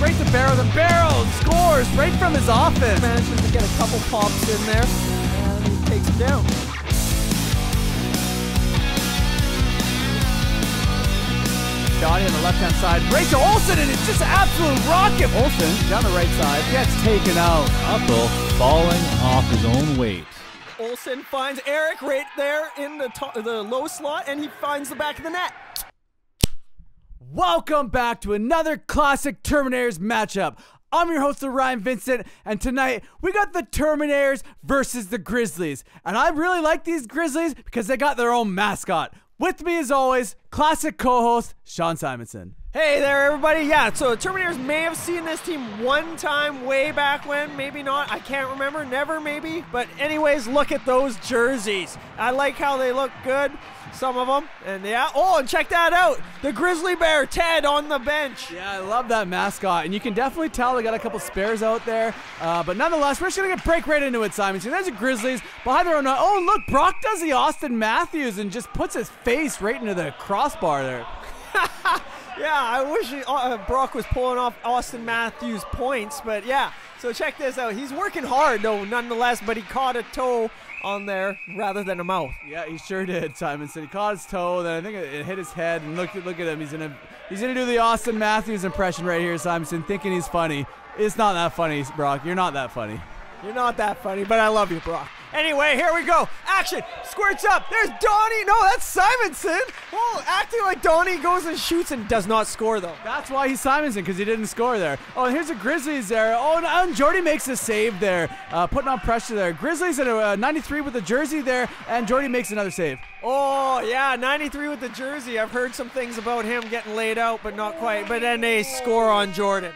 right to Barrows, The Barrows scores right from his office. Manages to get a couple pops in there, and he takes him down. Donnie on the left-hand side, right to Olsen, and it's just an absolute rocket. Olsen down the right side, gets taken out. Uphill, falling off his own weight. Olsen finds Eric right there in the the low slot, and he finds the back of the net. Welcome back to another classic Terminators matchup. I'm your host, Orion Vincent, and tonight we got the Terminators versus the Grizzlies. And I really like these Grizzlies because they got their own mascot. With me, as always, classic co host Sean Simonson. Hey there, everybody. Yeah, so the Terminators may have seen this team one time way back when, maybe not. I can't remember, never maybe. But, anyways, look at those jerseys. I like how they look good, some of them. And yeah, oh, and check that out the Grizzly Bear, Ted, on the bench. Yeah, I love that mascot, and you can definitely tell they got a couple spares out there. Uh, but nonetheless, we're just gonna break right into it, Simon. So there's the Grizzlies behind their own. Oh, look, Brock does the Auston Matthews and just puts his face right into the crossbar there. Yeah, I wish he, uh, Brock was pulling off Auston Matthews points, but yeah. So check this out. He's working hard though, nonetheless, but he caught a toe on there rather than a mouth. Yeah, he sure did. Simon said he caught his toe, then I think it, it hit his head, and look look at him. He's gonna he's gonna do the Auston Matthews impression right here, Simonson, thinking he's funny. It's not that funny, Brock. You're not that funny. You're not that funny, but I love you, Brock. Anyway, here we go. Action. Squirts up. There's Donnie. No, that's Simonson. Oh, acting like Donnie goes and shoots and does not score, though. That's why he's Simonson, because he didn't score there. Oh, here's a Grizzlies there. Oh, and, and Jordy makes a save there, uh, putting on pressure there. Grizzlies at a uh, 93 with the jersey there, and Jordy makes another save. Oh, yeah, 93 with the jersey. I've heard some things about him getting laid out, but not quite. But then they score on Jordan.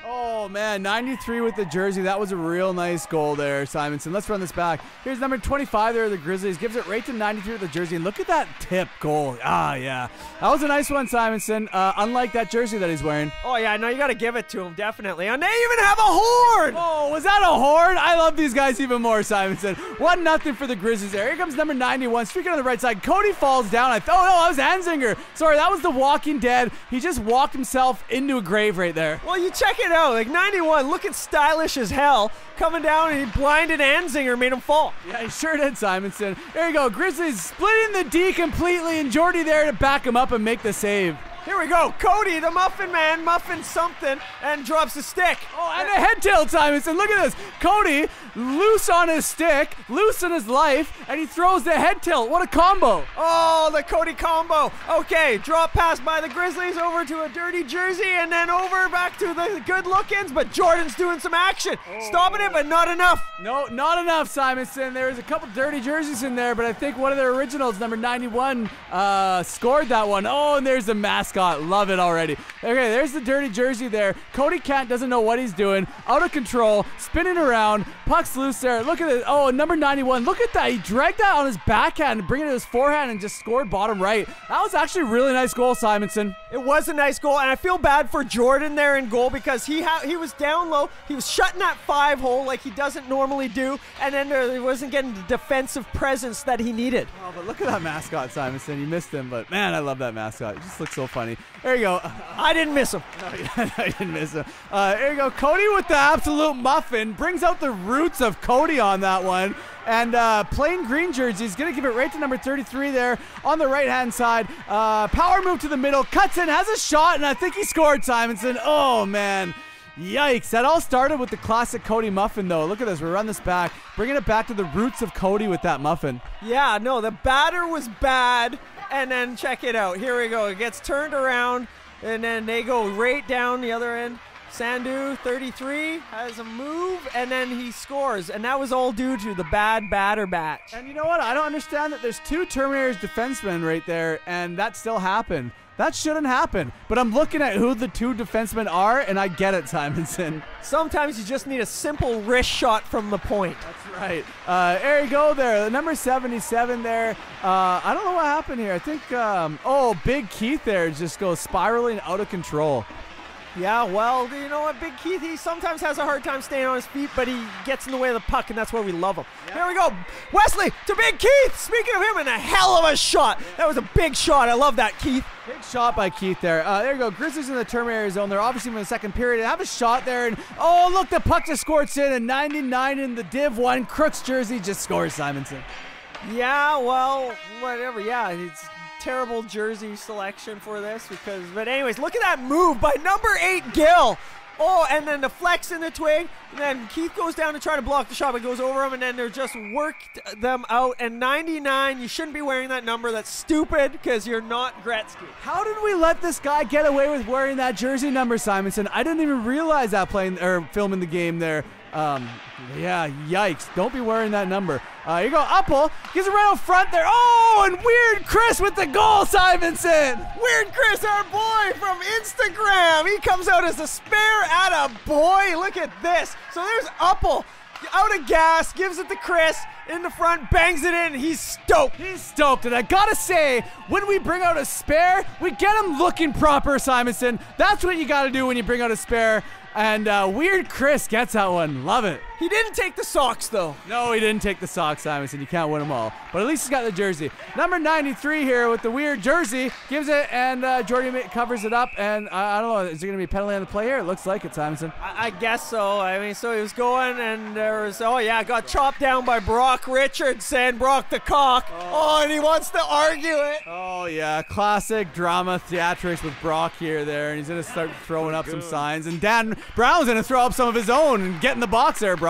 Oh, man, 93 with the jersey. That was a real nice goal there, Simonson. Let's run this back. Here's number 25 there, the Grizzlies. Gives it right to 93 with the jersey. And look at that tip goal. Ah, yeah. That was a nice one, Simonson. Uh, unlike that jersey that he's wearing. Oh, yeah, no, you got to give it to him, definitely. And they even have a horn. Oh, was that a horn? I love these guys even more, Simonson. 1 nothing for the Grizzlies there. Here comes number 91. Streaking on the right side. Cody falls down. I thought, oh, no, that was Anzinger. Sorry, that was the Walking Dead. He just walked himself into a grave right there. Well, you check it out. Like 91, looking stylish as hell, coming down and he blinded Anzinger, made him fall. Yeah, he sure did, Simonson. There you go. Grizzlies splitting the D completely, and Jordy there to back him up and make the save. Here we go. Cody, the Muffin Man, muffin something, and drops a stick. Oh, and a head tilt, Simonson. Look at this. Cody, loose on his stick, loose in his life, and he throws the head tilt. What a combo. Oh, the Cody combo. Okay, drop pass by the Grizzlies over to a dirty jersey, and then over back to the good lookins, but Jordan's doing some action. Stopping it, but not enough. No, not enough, Simonson. There's a couple dirty jerseys in there, but I think one of their originals, number 91, uh, scored that one. Oh, and there's the mascot. Love it already. Okay, there's the dirty jersey there. Cody Kent doesn't know what he's doing. Out of control, spinning around. Puck's loose there. Look at it. Oh, number 91. Look at that. He dragged that on his backhand and bring it to his forehand and just scored bottom right. That was actually a really nice goal, Simonson. It was a nice goal, and I feel bad for Jordan there in goal because he he was down low. He was shutting that five hole like he doesn't normally do, and then uh, he wasn't getting the defensive presence that he needed. Oh, but look at that mascot, Simonson. You missed him, but man, I love that mascot. It just looks so funny. There you go. I didn't miss him. I didn't miss him. Uh, there you go. Cody with the absolute muffin brings out the roots of Cody on that one. And uh, plain green jersey is going to give it right to number 33 there on the right hand side. Uh, power move to the middle, cuts in, has a shot, and I think he scored, Simonson. Oh, man. Yikes. That all started with the classic Cody muffin, though. Look at this. We run this back, bringing it back to the roots of Cody with that muffin. Yeah, no, the batter was bad. And then check it out. Here we go. It gets turned around, and then they go right down the other end. Sandu, 33, has a move, and then he scores. And that was all due to the bad batter batch. And you know what? I don't understand that there's two Terminators defensemen right there, and that still happened. That shouldn't happen. But I'm looking at who the two defensemen are, and I get it, Simonson. Sometimes you just need a simple wrist shot from the point. That's right. Uh, there you go there. The number 77 there. Uh, I don't know what happened here. I think, um, oh, Big Keith there just goes spiraling out of control. Yeah, well, you know what, Big Keith, he sometimes has a hard time staying on his feet, but he gets in the way of the puck, and that's why we love him. Here we go. Wesley to Big Keith. Speaking of him, and a hell of a shot. That was a big shot. I love that, Keith. Big shot by Keith there. Uh, there you go. Grizzlies in the Terminator zone. They're obviously in the second period. They have a shot there, and oh, look, the puck just squirts in, and 99 in the Div 1. Crooks jersey just scores, Simonson. Yeah, well, whatever. Yeah, it's terrible jersey selection for this because, but anyways, look at that move by number eight Gill. Oh, and then the flex in the twig. And then Keith goes down to try to block the shot, but goes over him, and then they're just worked them out. And 99, you shouldn't be wearing that number. That's stupid because you're not Gretzky. How did we let this guy get away with wearing that jersey number, Simonson? I didn't even realize that playing or filming the game there. Um, yeah, yikes. Don't be wearing that number. Uh, you go, Upple. Gives it right out front there. Oh, and Weird Chris with the goal, Simonson. Weird Chris, our boy from Instagram. He comes out as a spare at a boy. Look at this. So there's Upple out of gas, gives it to Chris in the front, bangs it in. He's stoked. He's stoked. And I gotta say, when we bring out a spare, we get him looking proper, Simonson. That's what you gotta do when you bring out a spare. And uh, Weird Chris gets that one. Love it. He didn't take the socks, though. No, he didn't take the socks, Simonson. You can't win them all. But at least he's got the jersey. Number 93 here with the weird jersey. Gives it, and uh, Jordy covers it up. And uh, I don't know, is there going to be a penalty on the play here? It looks like it, Simonson. I, I guess so. I mean, so he was going, and there was, oh, yeah, got chopped down by Brock Richardson. Brock the cock. Oh, oh and he wants to argue it. Oh, yeah. Classic drama theatrics with Brock here, there. And he's going to start throwing up some signs. And Dan Brown's going to throw up some of his own and get in the box there, Brock.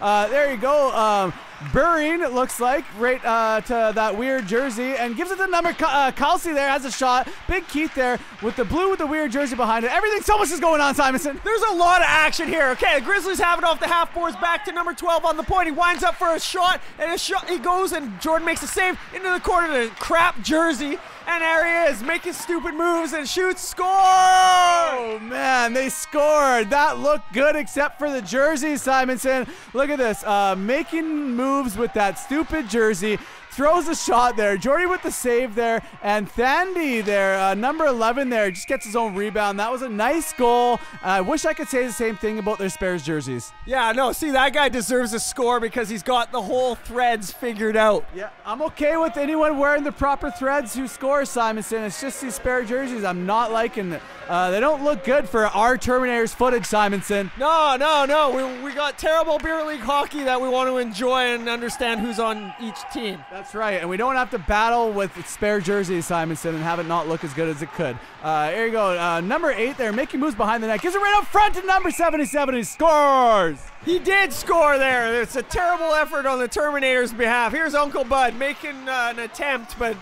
Uh, there you go. Um, it looks like, right uh, to that weird jersey, and gives it the number. Uh, Kelsey there has a shot. Big Keith there with the blue with the weird jersey behind it. Everything so much is going on, Simonson. There's a lot of action here. Okay, the Grizzlies have it off the half boards back to number 12 on the point. He winds up for a shot, and a shot he goes, and Jordan makes a save into the corner. The crap jersey. And there he is, making stupid moves and shoots, score! Oh man, they scored. That looked good except for the jersey, Simonson. Look at this, uh, making moves with that stupid jersey throws a shot there. Jordy with the save there, and Thandy there, uh, number 11 there, just gets his own rebound. That was a nice goal. Uh, I wish I could say the same thing about their Spares jerseys. Yeah, no, see, that guy deserves a score because he's got the whole threads figured out. Yeah, I'm okay with anyone wearing the proper threads who scores, Simonson. It's just these spare jerseys I'm not liking. Uh, they don't look good for our Terminators footage, Simonson. No, no, no. We, we got terrible beer league hockey that we want to enjoy and understand who's on each team. That's right, and we don't have to battle with spare jerseys, Simonson, and have it not look as good as it could. Uh, here you go, uh, number eight there, making moves behind the net, gives it right up front to number 77, he scores! He did score there. It's a terrible effort on the Terminator's behalf. Here's Uncle Bud making uh, an attempt, but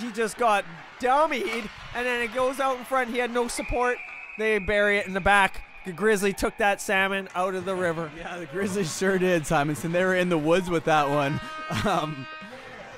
he just got dummied, and then it goes out in front. He had no support. They bury it in the back. The Grizzly took that salmon out of the river. Yeah, the Grizzlies sure did, Simonson. They were in the woods with that one. Um,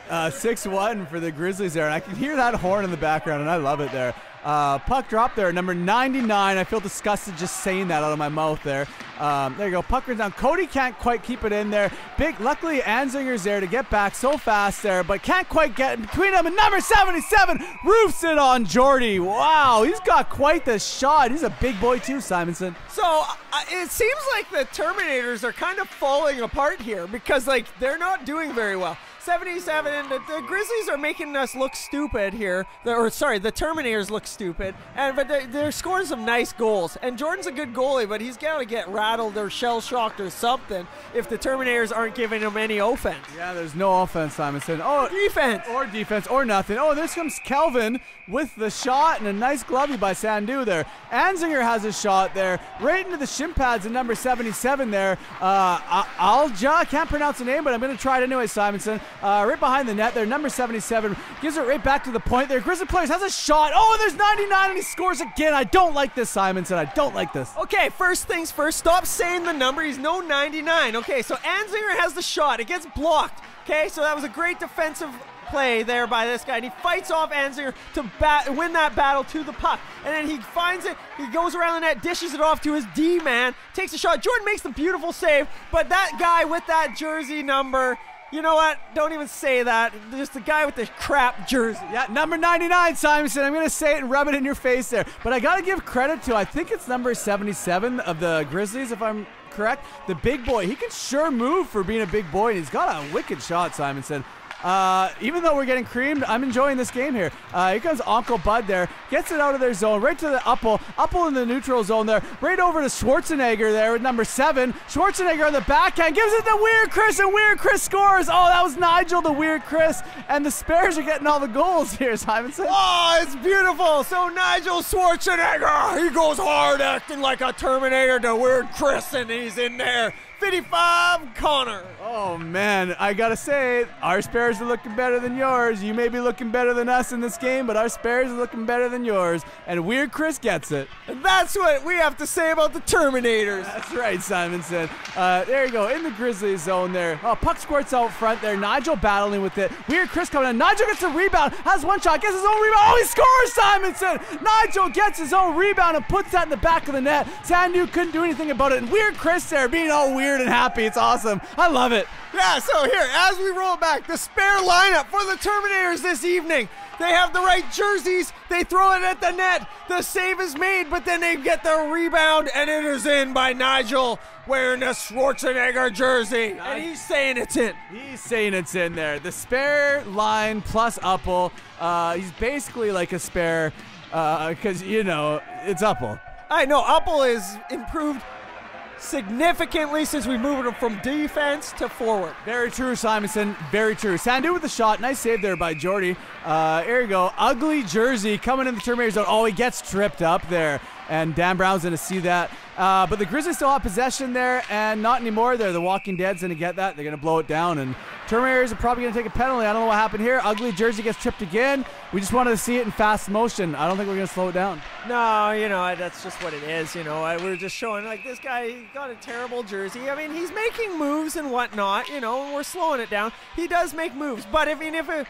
uh, 6-1 for the Grizzlies there. And I can hear that horn in the background, and I love it there. Uh, puck drop there, number 99. I feel disgusted just saying that out of my mouth there. Um, there you go. Puck runs down. Cody can't quite keep it in there. Big, luckily Anzinger's there to get back so fast there, but can't quite get between them. And number 77 roofs it on Jordy. Wow, he's got quite the shot. He's a big boy too, Simonson. So uh, it seems like the Terminators are kind of falling apart here because like they're not doing very well. 77. The, the, Grizzlies are making us look stupid here. The, or sorry, the Terminators look stupid. And but they're, they're, scoring some nice goals. And Jordan's a good goalie, but he's got to get rattled or shell shocked or something if the Terminators aren't giving him any offense. Yeah, there's no offense, Simonson. Oh, defense or defense or nothing. Oh, this comes Kelvin with the shot and a nice glovey by Sandu there. Anzinger has a shot there, right into the shin pads at number 77 there. Uh, Alja, can't pronounce the name, but I'm going to try it anyway, Simonson. Uh, right behind the net there, number 77 gives it right back to the point there. Grizzly players has a shot. Oh, and there's 99 and he scores again. I don't like this, Simonson. I don't like this. Okay, first things first. Stop saying the number. He's no 99. Okay, so Anzinger has the shot. It gets blocked. Okay, so that was a great defensive play there by this guy. And he fights off Anzinger to win that battle to the puck. And then he finds it. He goes around the net, dishes it off to his D man, takes a shot. Jordan makes the beautiful save, but that guy with that jersey number You know what? Don't even say that. Just the guy with the crap jersey. Yeah, number 99, Simonson. I'm going to say it and rub it in your face there. But I got to give credit to, I think it's number 77 of the Grizzlies, if I'm correct. The big boy. He can sure move for being a big boy, and he's got a wicked shot, Simonson. Uh, even though we're getting creamed, I'm enjoying this game here. Uh, here comes Uncle Bud there. Gets it out of their zone, right to the Uppel. Uppel in the neutral zone there. Right over to Schwarzenegger there with number seven. Schwarzenegger on the backhand gives it to Weird Chris, and Weird Chris scores. Oh, that was Nigel, the Weird Chris. And the Spares are getting all the goals here, Simonson. Oh, it's beautiful. So Nigel Schwarzenegger, he goes hard acting like a Terminator to Weird Chris, and he's in there. 55 Connor. Oh man, I gotta say, our spares are looking better than yours. You may be looking better than us in this game, but our spares are looking better than yours. And Weird Chris gets it. And that's what we have to say about the Terminators. That's right, Simonson. Uh, there you go, in the Grizzlies zone there. Oh, puck squirts out front there. Nigel battling with it. Weird Chris coming in. Nigel gets a rebound, has one shot, gets his own rebound. Oh, he scores, Simonson! Nigel gets his own rebound and puts that in the back of the net. Sandu couldn't do anything about it. And Weird Chris there being all weird and happy. It's awesome. I love it. Yeah, so here, as we roll back, the spare lineup for the Terminators this evening. They have the right jerseys. They throw it at the net. The save is made, but then they get the rebound, and it is in by Nigel wearing a Schwarzenegger jersey. And he's saying it's in. He's saying it's in there. The spare line plus Uppel. Uh, he's basically like a spare because, you know, it's Uppel. I know, Uppel is improved significantly since we moved from defense to forward. Very true, Simonson. Very true. Sandu with the shot. Nice save there by Jordy. Uh, here you go. Ugly jersey coming in the Terminator zone. Oh, he gets tripped up there. And Dan Brown's going to see that. Uh, but the Grizzlies still have possession there, and not anymore there. The Walking Dead's going to get that. They're going to blow it down. And Terminators are probably going to take a penalty. I don't know what happened here. Ugly jersey gets tripped again. We just wanted to see it in fast motion. I don't think we're going to slow it down. No, you know, that's just what it is. You know, I, we're just showing, like, this guy got a terrible jersey. I mean, he's making moves and whatnot, you know, and we're slowing it down. He does make moves. But, I mean, if it,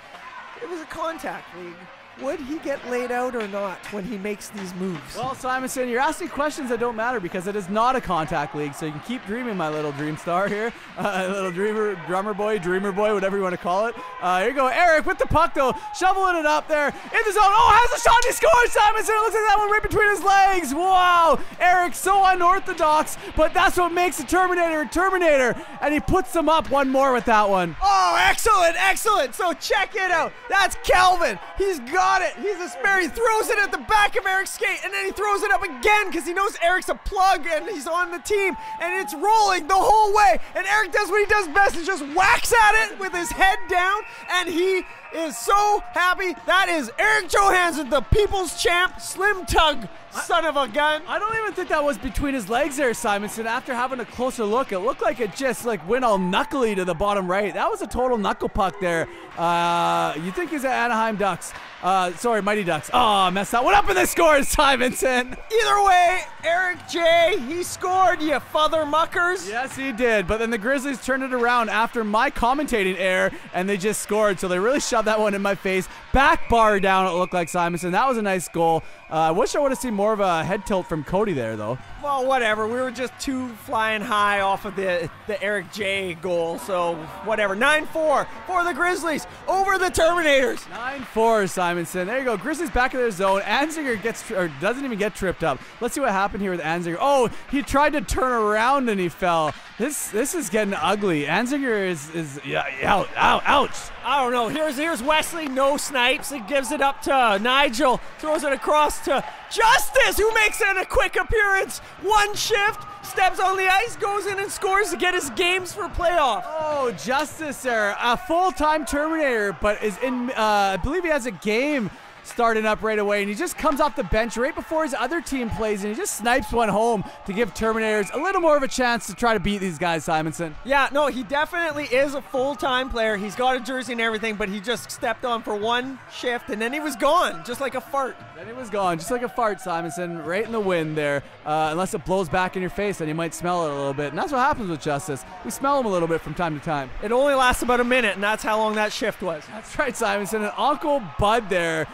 it was a contact league, would he get laid out or not when he makes these moves? Well, Simonson, you're asking questions that don't matter because it is not a contact league. So you can keep dreaming, my little dream star here, uh, little dreamer, drummer boy, dreamer boy, whatever you want to call it. Uh, here you go, Eric with the puck though, shoveling it up there in the zone. Oh, has a shot, he scores, Simonson. It looks like that one right between his legs. Wow, Eric, so unorthodox, but that's what makes a Terminator a Terminator, and he puts them up one more with that one. Oh, excellent, excellent. So check it out. That's Kelvin. He's got got it. He's a spare. He throws it at the back of Eric's skate, and then he throws it up again because he knows Eric's a plug and he's on the team, and it's rolling the whole way. And Eric does what he does best and just whacks at it with his head down, and he is so happy. That is Eric Johansson, the people's champ, Slim Tug, son of a gun. I don't even think that was between his legs there, Simonson. After having a closer look, it looked like it just like went all knuckly to the bottom right. That was a total knuckle puck there. Uh, you think he's at Anaheim Ducks? Uh, sorry, Mighty Ducks. Oh, messed up. What up in the score, Simonson. Either way, Eric J, he scored, you father muckers. Yes, he did. But then the Grizzlies turned it around after my commentating error, and they just scored. So they really shoved that one in my face. Back bar down, it looked like Simonson. That was a nice goal. Uh, I wish I would have seen more of a head tilt from Cody there, though. Well, whatever. We were just too flying high off of the, the Eric J goal. So, whatever. 9 4 for the Grizzlies over the Terminators. 9 4, Simonson. There you go. Grizzlies back in their zone. Anzinger gets, or doesn't even get tripped up. Let's see what happened here with Anzinger. Oh, he tried to turn around and he fell. This this is getting ugly. Anzinger is, is yeah, out, out, ouch. I don't know. Here's here's Wesley. No snipes. He gives it up to Nigel. Throws it across to Justice, who makes it a quick appearance. One shift, steps on the ice, goes in and scores to get his games for playoff. Oh, Justice there, a full-time Terminator, but is in. Uh, I believe he has a game starting up right away, and he just comes off the bench right before his other team plays, and he just snipes one home to give Terminators a little more of a chance to try to beat these guys, Simonson. Yeah, no, he definitely is a full-time player. He's got a jersey and everything, but he just stepped on for one shift, and then he was gone, just like a fart. Then he was gone, just like a fart, Simonson, right in the wind there. Uh, unless it blows back in your face, then you might smell it a little bit, and that's what happens with Justice. We smell him a little bit from time to time. It only lasts about a minute, and that's how long that shift was. That's right, Simonson. And Uncle Bud there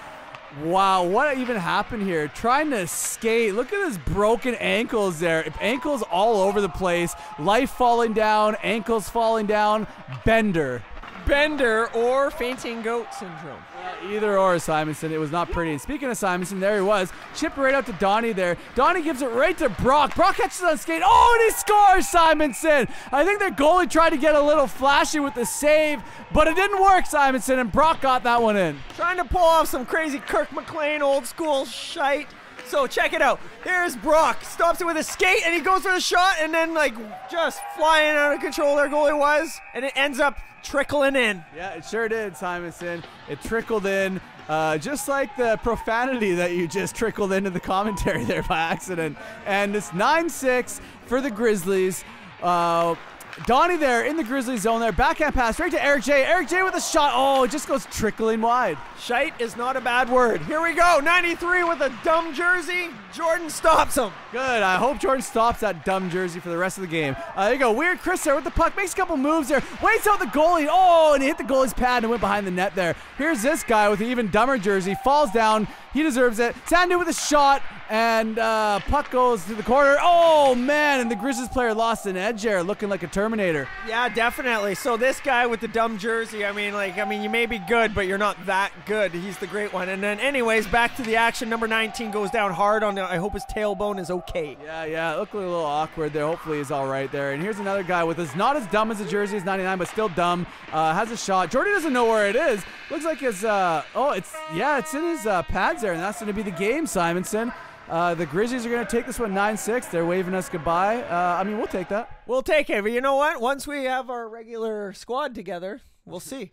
Wow, what even happened here? Trying to skate. Look at his broken ankles there. Ankles all over the place. Life falling down, ankles falling down. Bender. Bender or fainting goat syndrome. Uh, either or, Simonson. It was not pretty. And speaking of Simonson, there he was. Chip right out to Donnie there. Donnie gives it right to Brock. Brock catches on skate. Oh, and he scores, Simonson. I think their goalie tried to get a little flashy with the save, but it didn't work, Simonson, and Brock got that one in. Trying to pull off some crazy Kirk McLean old school shite. So check it out. Here's Brock. Stops it with a skate and he goes for the shot and then like just flying out of control their goalie was. And it ends up trickling in. Yeah, it sure did, Simonson. It trickled in. Uh, just like the profanity that you just trickled into the commentary there by accident. And it's 9 6 for the Grizzlies. Uh, Donnie there in the Grizzly zone there. Backhand pass right to Eric J. Eric J with a shot. Oh, it just goes trickling wide. Shite is not a bad word. Here we go. 93 with a dumb jersey. Jordan stops him. Good. I hope Jordan stops that dumb jersey for the rest of the game. Uh, there you go. Weird Chris there with the puck. Makes a couple moves there. Waits out the goalie. Oh, and he hit the goalie's pad and went behind the net there. Here's this guy with an even dumber jersey. Falls down. He deserves it. Sandu with a shot. And uh, puck goes to the corner. Oh, man. And the Grizzlies player lost an edge there, looking like a Terminator. Yeah, definitely. So this guy with the dumb jersey, I mean, like, I mean, you may be good, but you're not that good. He's the great one. And then, anyways, back to the action. Number 19 goes down hard on. The, I hope his tailbone is okay. Yeah, yeah. It looked a little awkward there. Hopefully he's all right there. And here's another guy with his not as dumb as the jersey is 99, but still dumb. Uh, has a shot. Jordy doesn't know where it is. Looks like his. Uh, oh, it's yeah, it's in his uh, pads there, and that's going to be the game, Simonson. Uh, the Grizzlies are going to take this one 9 6. They're waving us goodbye. Uh, I mean, we'll take that. We'll take it. But you know what? Once we have our regular squad together, we'll see.